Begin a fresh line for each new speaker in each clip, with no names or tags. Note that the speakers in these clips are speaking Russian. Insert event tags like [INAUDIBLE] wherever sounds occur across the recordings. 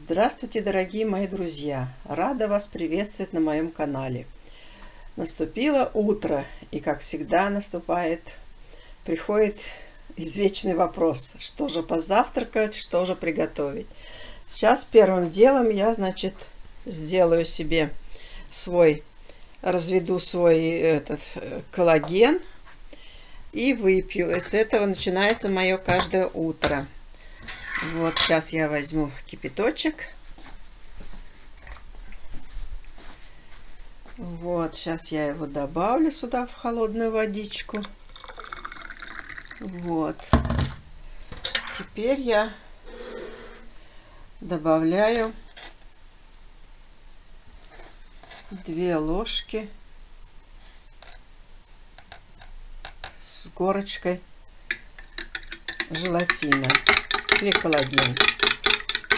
Здравствуйте, дорогие мои друзья! Рада вас приветствовать на моем канале. Наступило утро, и, как всегда, наступает, приходит извечный вопрос, что же позавтракать, что же приготовить. Сейчас первым делом я, значит, сделаю себе свой, разведу свой этот э, коллаген и выпью. И с этого начинается мое каждое утро. Вот сейчас я возьму кипяточек. Вот, сейчас я его добавлю сюда в холодную водичку. Вот. Теперь я добавляю две ложки с горочкой желатина коллаген.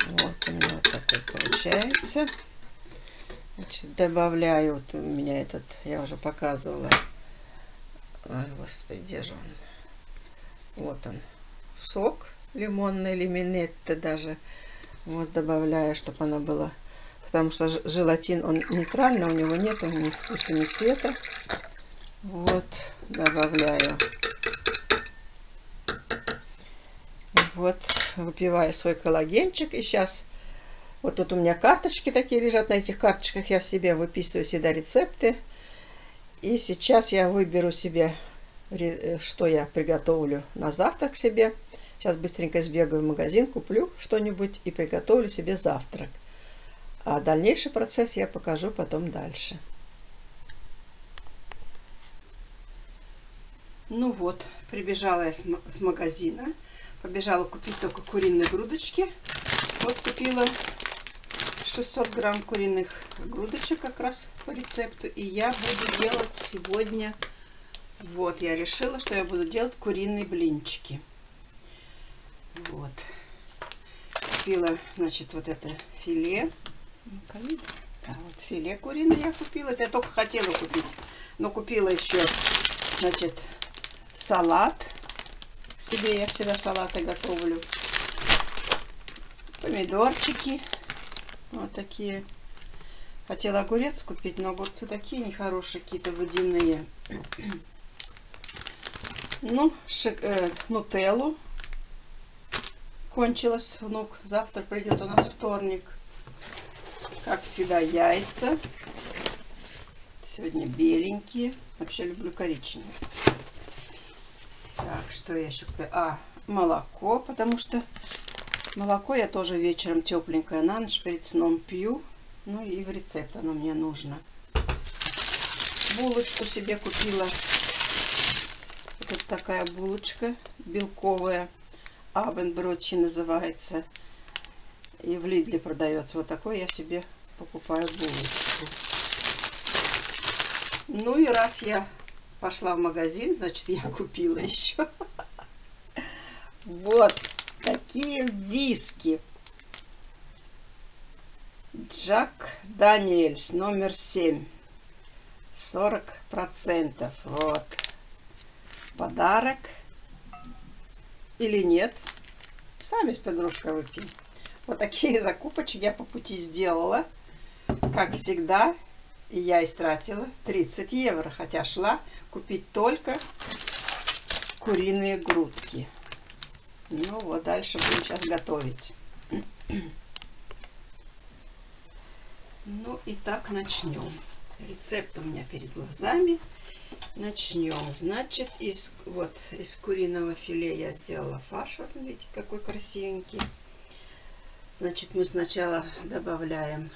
Вот у меня вот такой получается. Значит, добавляю, вот у меня этот, я уже показывала. Ой, господи, где же он? Вот он. Сок лимонный, лиминетто даже. Вот добавляю, чтобы она была. Потому что желатин, он нейтральный, у него нет ни вкуса, ни цвета. Вот, добавляю. Вот, выпиваю свой коллагенчик. И сейчас, вот тут у меня карточки такие лежат. На этих карточках я себе выписываю всегда рецепты. И сейчас я выберу себе, э, что я приготовлю на завтрак себе. Сейчас быстренько сбегаю в магазин, куплю что-нибудь и приготовлю себе завтрак. А дальнейший процесс я покажу потом дальше. Ну вот, прибежала я с магазина. Побежала купить только куриные грудочки. Вот купила 600 грамм куриных грудочек как раз по рецепту. И я буду делать сегодня... Вот, я решила, что я буду делать куриные блинчики. Вот. Купила, значит, вот это филе. Да, вот филе куриное я купила. Это я только хотела купить. Но купила еще, значит, салат себе я всегда салаты готовлю. Помидорчики. Вот такие. Хотела огурец купить, но огурцы такие нехорошие, какие-то водяные. Ну, шик, э, нутеллу. Кончилась, внук. Завтра придет у нас вторник. Как всегда, яйца. Сегодня беленькие. Вообще люблю коричневые. Так, что я еще... А, молоко, потому что молоко я тоже вечером тепленькое на ночь перед сном пью. Ну и в рецепт оно мне нужно. Булочку себе купила. Вот такая булочка белковая. Абенброчи называется. И в Лидле продается. Вот такой я себе покупаю булочку. Ну и раз я пошла в магазин, значит, я купила [LAUGHS] еще вот такие виски. Джак Даниэльс, номер 7. 40 процентов. Вот. Подарок. Или нет. Сами с подружкой выпьем. Вот такие [LAUGHS] закупочки я по пути сделала. Как всегда, и я истратила 30 евро, хотя шла купить только куриные грудки. Ну вот, дальше будем сейчас готовить. Ну и так начнем. Рецепт у меня перед глазами. Начнем. Значит, из, вот, из куриного филе я сделала фарш. Вот видите, какой красивенький. Значит, мы сначала добавляем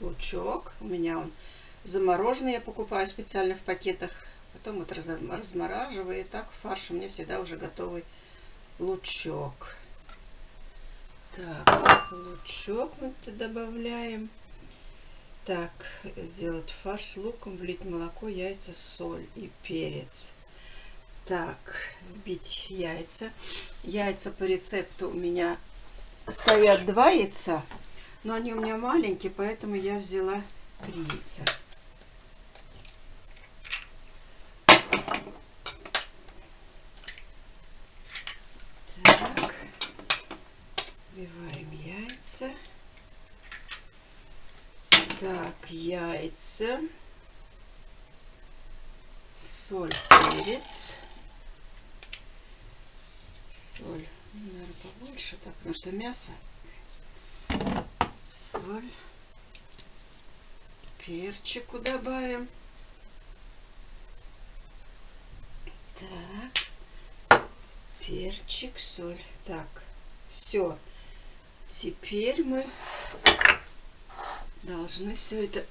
лучок. У меня он замороженный я покупаю специально в пакетах. Потом вот размораживаю. И так фарш у меня всегда уже готовый лучок. Так, лучок мы добавляем. Так, сделать фарш с луком, влить молоко, яйца, соль и перец. Так, вбить яйца. Яйца по рецепту у меня стоят два яйца, но они у меня маленькие, поэтому я взяла три яйца. Так, яйца. Соль, перец. Соль, наверное, побольше, так, потому что мясо. Соль. Перчику добавим. Так. Перчик, соль. Так, все. Теперь мы должны все это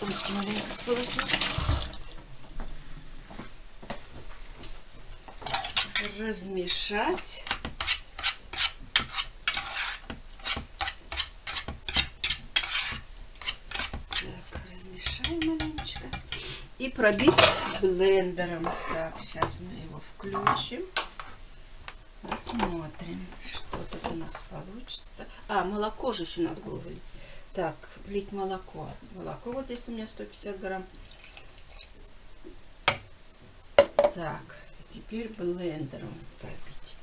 Ой, маленько сполоснуть. размешать. Размешаем маленечко. И пробить блендером. Так, сейчас мы его включим. Посмотрим, что тут у нас получится. А, молоко же еще надо было влить. Так, влить молоко. Молоко вот здесь у меня 150 грамм. Так, теперь блендером пробить.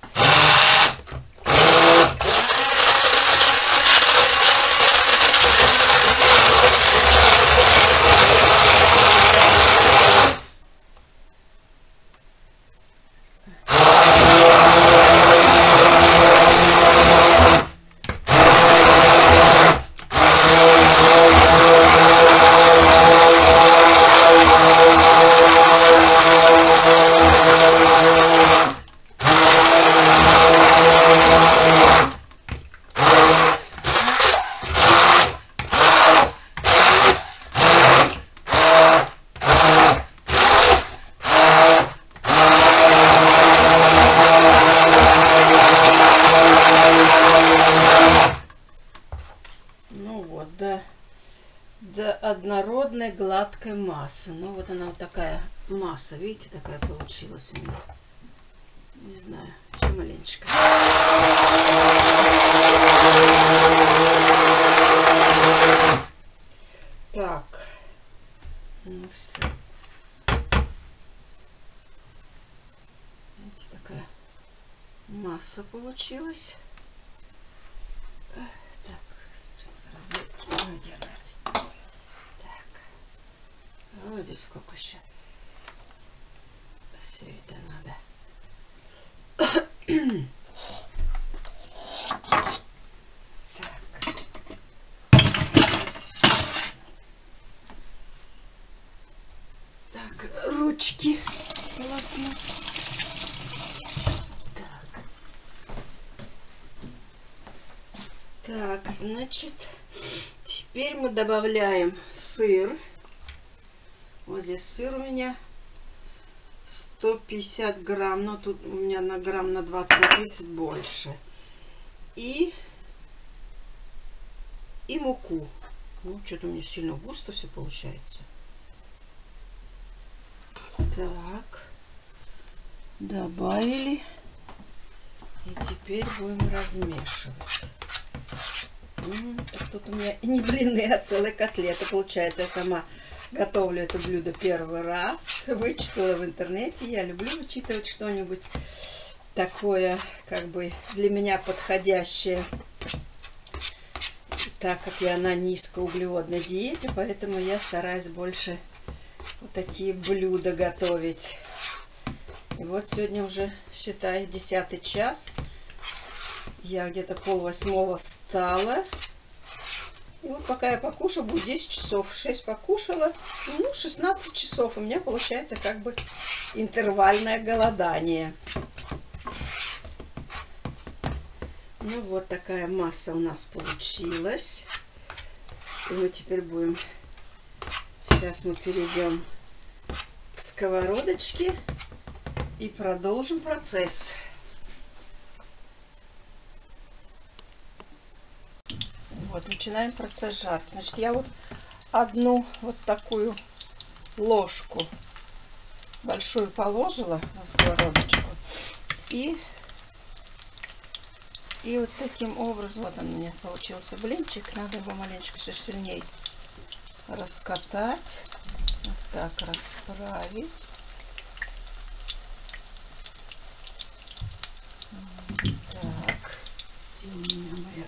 Ну вот, до, до однородной гладкой массы. Ну вот она вот такая масса, видите, такая получилась у меня. Не знаю, еще маленечко. Так, ну все. Видите, такая масса получилась. Так, сейчас розетки выдернуть. Так. Вот здесь сколько еще. Все это надо. Так. Так, ручки полоснуть. Так. Значит, теперь мы добавляем сыр. Вот здесь сыр у меня 150 грамм, но тут у меня на грамм на 20 на 30 больше. И и муку. Ну, что-то у меня сильно густо все получается. Так. Добавили. И теперь будем размешивать. Тут у меня не блины, а целые котлеты получается. Я сама готовлю это блюдо первый раз. Вычитала в интернете. Я люблю вычитывать что-нибудь такое, как бы для меня подходящее. Так как я на низкоуглеводной диете, поэтому я стараюсь больше вот такие блюда готовить. И вот сегодня уже, считай, десятый час. Я где-то пол восьмого встала. И вот пока я покушаю, будет 10 часов. 6 покушала. Ну, 16 часов. У меня получается как бы интервальное голодание. Ну, вот такая масса у нас получилась. И мы теперь будем... Сейчас мы перейдем к сковородочке и продолжим процесс. Вот, начинаем процесс жарки. Значит, я вот одну вот такую ложку большую положила на сковородочку. И, и вот таким образом, вот он у меня получился блинчик. Надо его маленечко все сильнее раскатать. Вот так расправить. Так, где у меня моя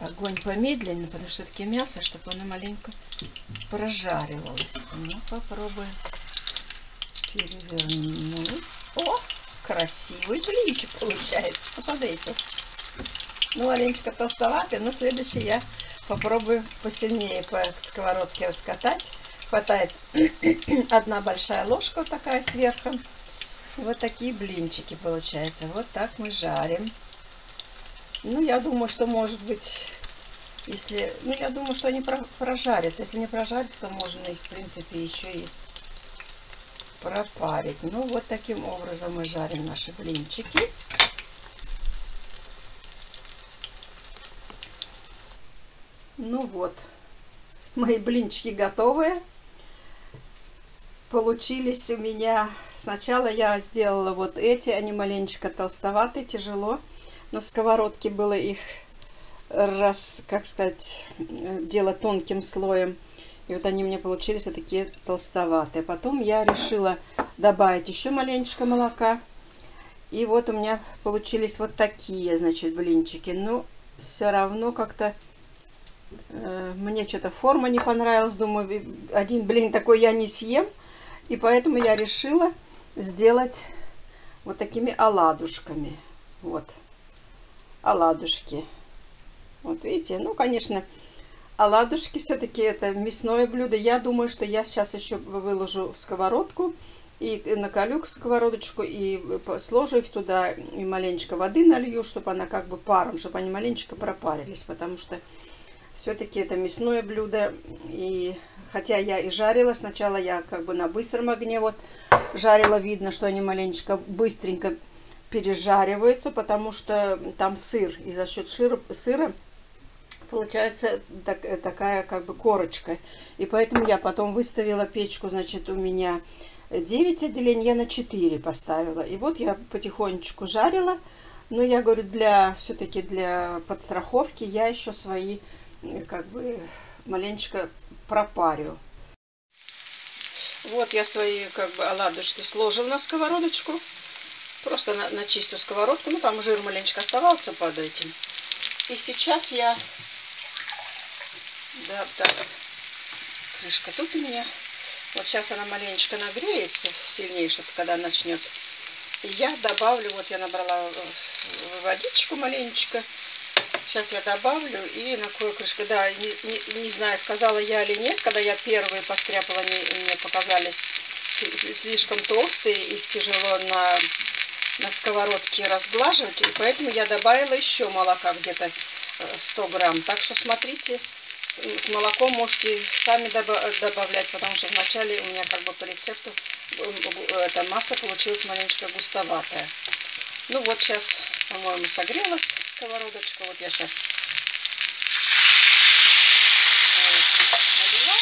огонь помедленнее, потому что все-таки мясо, чтобы оно маленько прожаривалось. Ну, попробуем перевернуть. О, красивый блинчик получается. Посмотрите. Ну, маленечко толстоватый, но следующий я попробую посильнее по сковородке раскатать. Хватает [CLEARS THROAT] одна большая ложка вот такая сверху. Вот такие блинчики получаются. Вот так мы жарим. Ну, я думаю, что может быть, если... Ну, я думаю, что они прожарятся. Если не прожарятся, то можно их, в принципе, еще и пропарить. Ну, вот таким образом мы жарим наши блинчики. Ну вот, мои блинчики готовые. Получились у меня... Сначала я сделала вот эти, они маленечко толстоватые, тяжело. На сковородке было их раз, как сказать, делать тонким слоем. И вот они у меня получились вот такие толстоватые. Потом я решила добавить еще маленечко молока. И вот у меня получились вот такие, значит, блинчики. Но все равно как-то э, мне что-то форма не понравилась. Думаю, один блин такой я не съем. И поэтому я решила сделать вот такими оладушками. Вот. Оладушки. Вот видите, ну, конечно, оладушки все-таки это мясное блюдо. Я думаю, что я сейчас еще выложу в сковородку и накалю сковородочку и сложу их туда и маленечко воды налью, чтобы она как бы паром, чтобы они маленечко пропарились, потому что все-таки это мясное блюдо. И хотя я и жарила, сначала я как бы на быстром огне вот жарила, видно, что они маленечко быстренько пережариваются, потому что там сыр, и за счет сыра, сыра получается так, такая как бы корочка. И поэтому я потом выставила печку, значит, у меня 9 отделений, я на 4 поставила. И вот я потихонечку жарила. Но я говорю, для все-таки для подстраховки я еще свои как бы маленечко пропарю. Вот я свои как бы оладушки сложил на сковородочку. Просто на, на чистую сковородку. Ну, там жир маленечко оставался под этим. И сейчас я да, так. Крышка тут у меня. Вот сейчас она маленечко нагреется сильнее, что когда начнет. Я добавлю, вот я набрала э, водичку маленечко. Сейчас я добавлю и накрою крышкой. Да, не, не, не знаю, сказала я или нет, когда я первые постряпала, они мне показались слишком толстые и тяжело на, на сковородке разглаживать. И поэтому я добавила еще молока, где-то 100 э, грамм. Так что смотрите, с молоком можете сами добавлять, потому что вначале у меня как бы по рецепту эта масса получилась маленечко густоватая. Ну вот сейчас, по-моему, согрелась сковородочка. Вот я сейчас налила.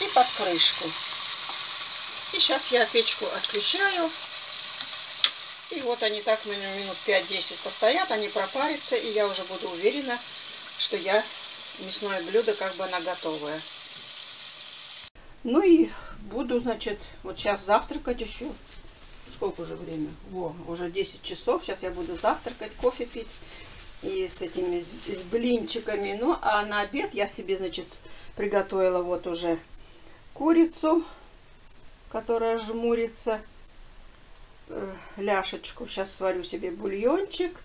И под крышку. И сейчас я печку отключаю. И вот они так минут 5-10 постоят, они пропарятся, и я уже буду уверена, что я мясное блюдо как бы она готовая. Ну и буду, значит, вот сейчас завтракать еще. Сколько уже время? Во, уже 10 часов. Сейчас я буду завтракать, кофе пить. И с этими, с блинчиками. Ну, а на обед я себе, значит, приготовила вот уже курицу, которая жмурится. Э, ляшечку. Сейчас сварю себе бульончик.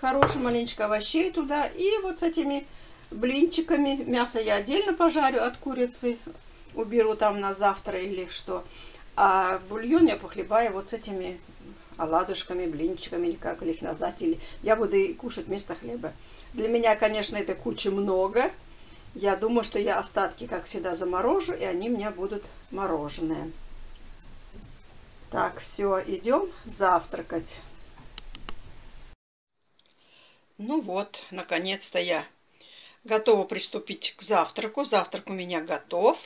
Хороший, маленечко овощей туда. И вот с этими блинчиками. Мясо я отдельно пожарю от курицы. Уберу там на завтра или что. А бульон я похлебаю вот с этими оладушками, блинчиками, или как их назвать. Или я буду и кушать вместо хлеба. Для меня, конечно, это куча много. Я думаю, что я остатки, как всегда, заморожу, и они у меня будут мороженые. Так, все, идем завтракать. Ну вот, наконец-то я готова приступить к завтраку. Завтрак у меня готов.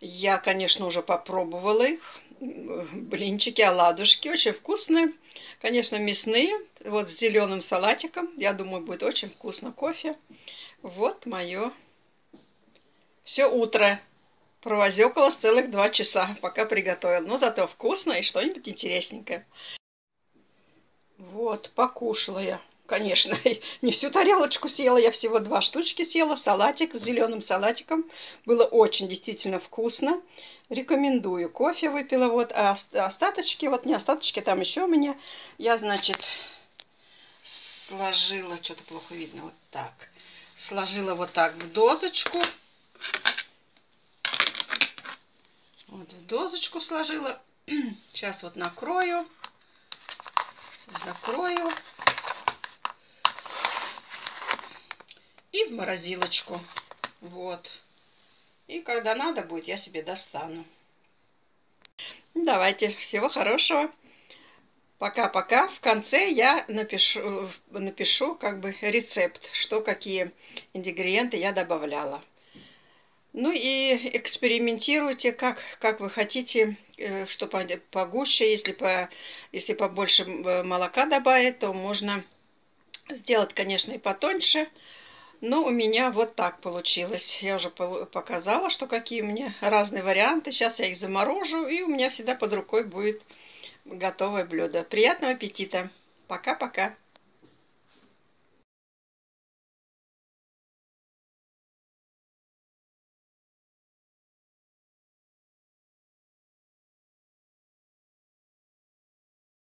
Я, конечно, уже попробовала их. Блинчики, оладушки. Очень вкусные. Конечно, мясные. Вот с зеленым салатиком. Я думаю, будет очень вкусно кофе. Вот мое все утро провозекалась целых два часа, пока приготовил. Но зато вкусно и что-нибудь интересненькое. Вот, покушала я. Конечно, [LAUGHS] не всю тарелочку съела, я всего два штучки съела. Салатик с зеленым салатиком. Было очень действительно вкусно. Рекомендую. Кофе выпила. Вот, а остаточки, вот не остаточки, там еще у меня. Я, значит, сложила, что-то плохо видно, вот так. Сложила вот так в дозочку. Вот дозочку сложила. [CLEARS THROAT] Сейчас вот накрою закрою и в морозилочку. Вот. И когда надо будет, я себе достану. Давайте, всего хорошего. Пока-пока. В конце я напишу, напишу как бы рецепт, что какие ингредиенты я добавляла. Ну и экспериментируйте, как, как вы хотите, э, чтобы погуще. Если, по, если побольше э, молока добавить, то можно сделать, конечно, и потоньше. Но у меня вот так получилось. Я уже показала, что какие у меня разные варианты. Сейчас я их заморожу, и у меня всегда под рукой будет готовое блюдо. Приятного аппетита! Пока-пока!